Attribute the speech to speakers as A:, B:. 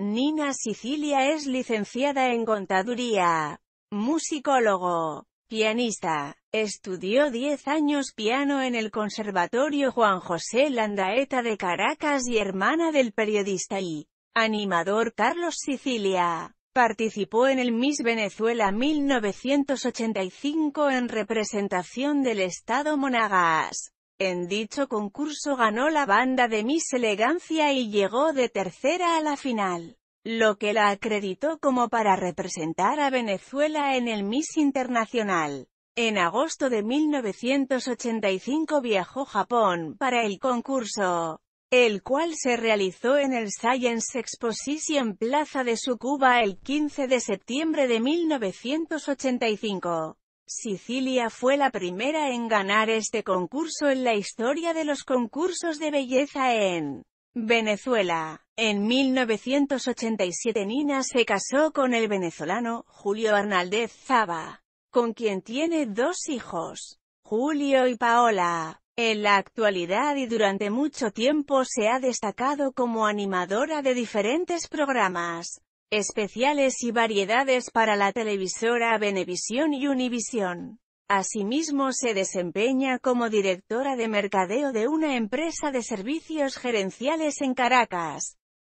A: Nina Sicilia es licenciada en contaduría, musicólogo, pianista. Estudió 10 años piano en el Conservatorio Juan José Landaeta de Caracas y hermana del periodista y animador Carlos Sicilia. Participó en el Miss Venezuela 1985 en representación del estado Monagas. En dicho concurso ganó la banda de Miss Elegancia y llegó de tercera a la final, lo que la acreditó como para representar a Venezuela en el Miss Internacional. En agosto de 1985 viajó Japón para el concurso el cual se realizó en el Science Exposition Plaza de Sucuba el 15 de septiembre de 1985. Sicilia fue la primera en ganar este concurso en la historia de los concursos de belleza en Venezuela. En 1987 Nina se casó con el venezolano Julio Arnaldez Zaba, con quien tiene dos hijos, Julio y Paola. En la actualidad y durante mucho tiempo se ha destacado como animadora de diferentes programas especiales y variedades para la televisora Venevisión y Univisión. Asimismo se desempeña como directora de mercadeo de una empresa de servicios gerenciales en Caracas.